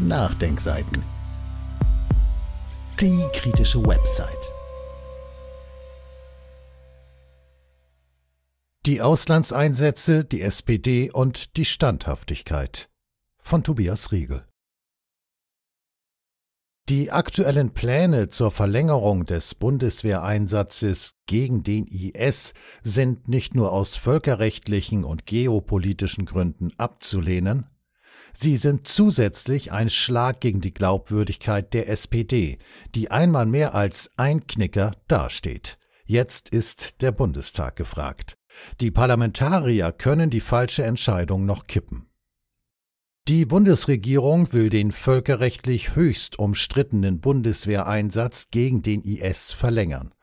Nachdenkseiten. Die kritische Website. Die Auslandseinsätze, die SPD und die Standhaftigkeit von Tobias Riegel. Die aktuellen Pläne zur Verlängerung des Bundeswehreinsatzes gegen den IS sind nicht nur aus völkerrechtlichen und geopolitischen Gründen abzulehnen, sie sind zusätzlich ein Schlag gegen die Glaubwürdigkeit der SPD, die einmal mehr als Einknicker dasteht. Jetzt ist der Bundestag gefragt. Die Parlamentarier können die falsche Entscheidung noch kippen. Die Bundesregierung will den völkerrechtlich höchst umstrittenen Bundeswehreinsatz gegen den IS verlängern.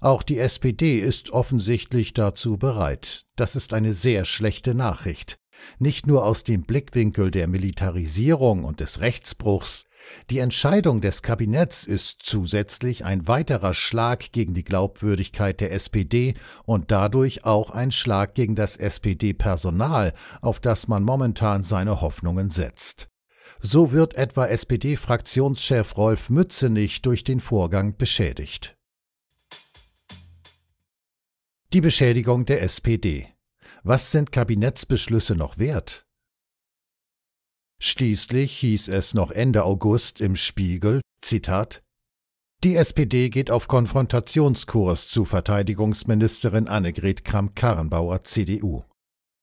Auch die SPD ist offensichtlich dazu bereit. Das ist eine sehr schlechte Nachricht. Nicht nur aus dem Blickwinkel der Militarisierung und des Rechtsbruchs, die Entscheidung des Kabinetts ist zusätzlich ein weiterer Schlag gegen die Glaubwürdigkeit der SPD und dadurch auch ein Schlag gegen das SPD-Personal, auf das man momentan seine Hoffnungen setzt. So wird etwa SPD-Fraktionschef Rolf Mützenich durch den Vorgang beschädigt. Die Beschädigung der SPD. Was sind Kabinettsbeschlüsse noch wert? Schließlich hieß es noch Ende August im Spiegel, Zitat, die SPD geht auf Konfrontationskurs zu Verteidigungsministerin Annegret Kramp-Karrenbauer, CDU.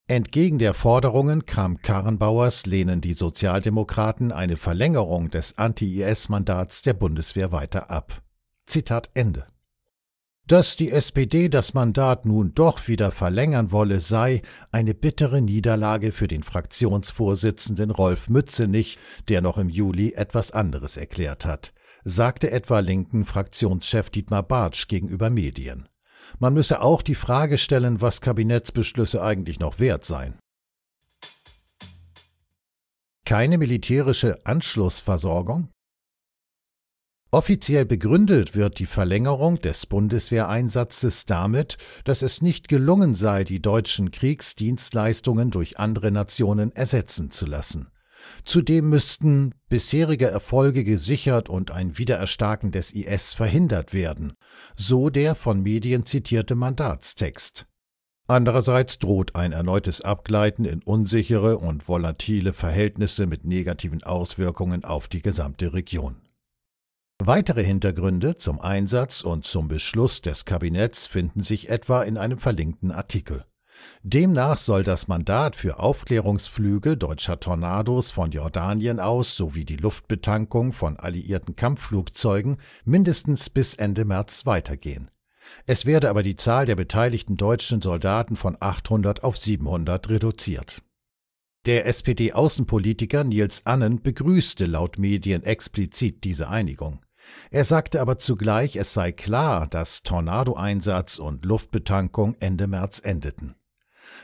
Entgegen der Forderungen Kramp-Karrenbauers lehnen die Sozialdemokraten eine Verlängerung des Anti-IS-Mandats der Bundeswehr weiter ab. Zitat Ende. Dass die SPD das Mandat nun doch wieder verlängern wolle, sei eine bittere Niederlage für den Fraktionsvorsitzenden Rolf Mützenich, der noch im Juli etwas anderes erklärt hat, sagte etwa linken Fraktionschef Dietmar Bartsch gegenüber Medien. Man müsse auch die Frage stellen, was Kabinettsbeschlüsse eigentlich noch wert seien. Keine militärische Anschlussversorgung? Offiziell begründet wird die Verlängerung des Bundeswehreinsatzes damit, dass es nicht gelungen sei, die deutschen Kriegsdienstleistungen durch andere Nationen ersetzen zu lassen. Zudem müssten bisherige Erfolge gesichert und ein Wiedererstarken des IS verhindert werden, so der von Medien zitierte Mandatstext. Andererseits droht ein erneutes Abgleiten in unsichere und volatile Verhältnisse mit negativen Auswirkungen auf die gesamte Region. Weitere Hintergründe zum Einsatz und zum Beschluss des Kabinetts finden sich etwa in einem verlinkten Artikel. Demnach soll das Mandat für Aufklärungsflüge deutscher Tornados von Jordanien aus sowie die Luftbetankung von alliierten Kampfflugzeugen mindestens bis Ende März weitergehen. Es werde aber die Zahl der beteiligten deutschen Soldaten von 800 auf 700 reduziert. Der SPD-Außenpolitiker Nils Annen begrüßte laut Medien explizit diese Einigung. Er sagte aber zugleich, es sei klar, dass Tornado-Einsatz und Luftbetankung Ende März endeten.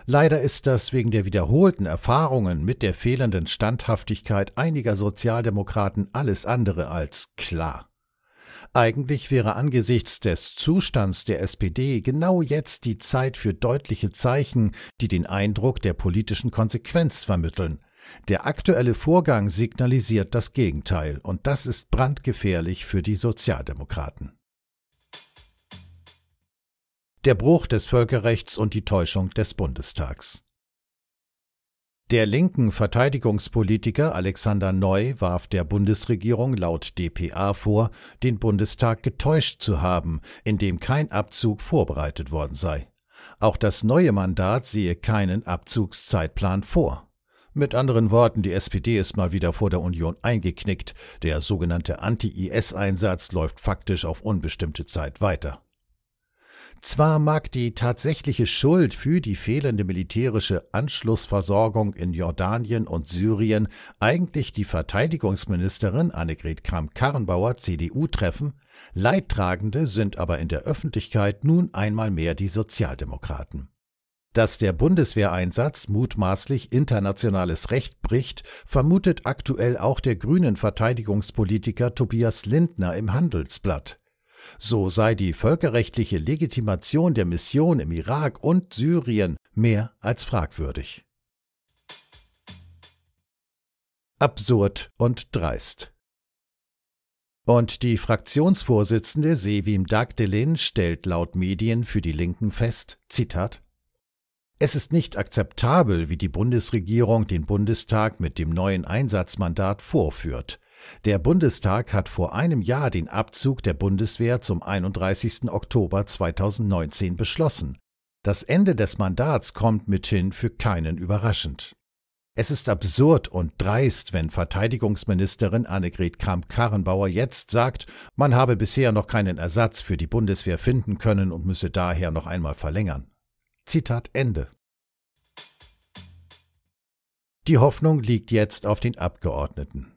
Leider ist das wegen der wiederholten Erfahrungen mit der fehlenden Standhaftigkeit einiger Sozialdemokraten alles andere als klar. Eigentlich wäre angesichts des Zustands der SPD genau jetzt die Zeit für deutliche Zeichen, die den Eindruck der politischen Konsequenz vermitteln, der aktuelle Vorgang signalisiert das Gegenteil, und das ist brandgefährlich für die Sozialdemokraten. Der Bruch des Völkerrechts und die Täuschung des Bundestags. Der linken Verteidigungspolitiker Alexander Neu warf der Bundesregierung laut dpa vor, den Bundestag getäuscht zu haben, indem kein Abzug vorbereitet worden sei. Auch das neue Mandat sehe keinen Abzugszeitplan vor. Mit anderen Worten, die SPD ist mal wieder vor der Union eingeknickt. Der sogenannte Anti-IS-Einsatz läuft faktisch auf unbestimmte Zeit weiter. Zwar mag die tatsächliche Schuld für die fehlende militärische Anschlussversorgung in Jordanien und Syrien eigentlich die Verteidigungsministerin Annegret Kramp-Karrenbauer CDU treffen, Leidtragende sind aber in der Öffentlichkeit nun einmal mehr die Sozialdemokraten. Dass der Bundeswehreinsatz mutmaßlich internationales Recht bricht, vermutet aktuell auch der grünen Verteidigungspolitiker Tobias Lindner im Handelsblatt. So sei die völkerrechtliche Legitimation der Mission im Irak und Syrien mehr als fragwürdig. Absurd und dreist. Und die Fraktionsvorsitzende Sevim Dagdelin stellt laut Medien für die Linken fest, Zitat, es ist nicht akzeptabel, wie die Bundesregierung den Bundestag mit dem neuen Einsatzmandat vorführt. Der Bundestag hat vor einem Jahr den Abzug der Bundeswehr zum 31. Oktober 2019 beschlossen. Das Ende des Mandats kommt mithin für keinen überraschend. Es ist absurd und dreist, wenn Verteidigungsministerin Annegret Kramp-Karrenbauer jetzt sagt, man habe bisher noch keinen Ersatz für die Bundeswehr finden können und müsse daher noch einmal verlängern. Zitat Ende. Die Hoffnung liegt jetzt auf den Abgeordneten.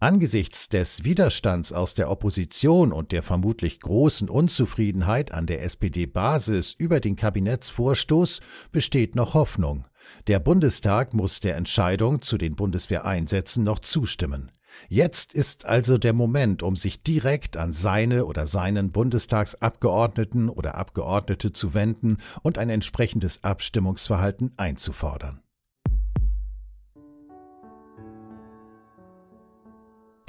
Angesichts des Widerstands aus der Opposition und der vermutlich großen Unzufriedenheit an der SPD-Basis über den Kabinettsvorstoß besteht noch Hoffnung. Der Bundestag muss der Entscheidung zu den Bundeswehreinsätzen noch zustimmen. Jetzt ist also der Moment, um sich direkt an seine oder seinen Bundestagsabgeordneten oder Abgeordnete zu wenden und ein entsprechendes Abstimmungsverhalten einzufordern.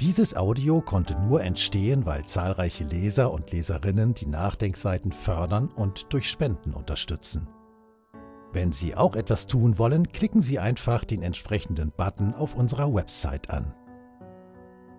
Dieses Audio konnte nur entstehen, weil zahlreiche Leser und Leserinnen die Nachdenkseiten fördern und durch Spenden unterstützen. Wenn Sie auch etwas tun wollen, klicken Sie einfach den entsprechenden Button auf unserer Website an.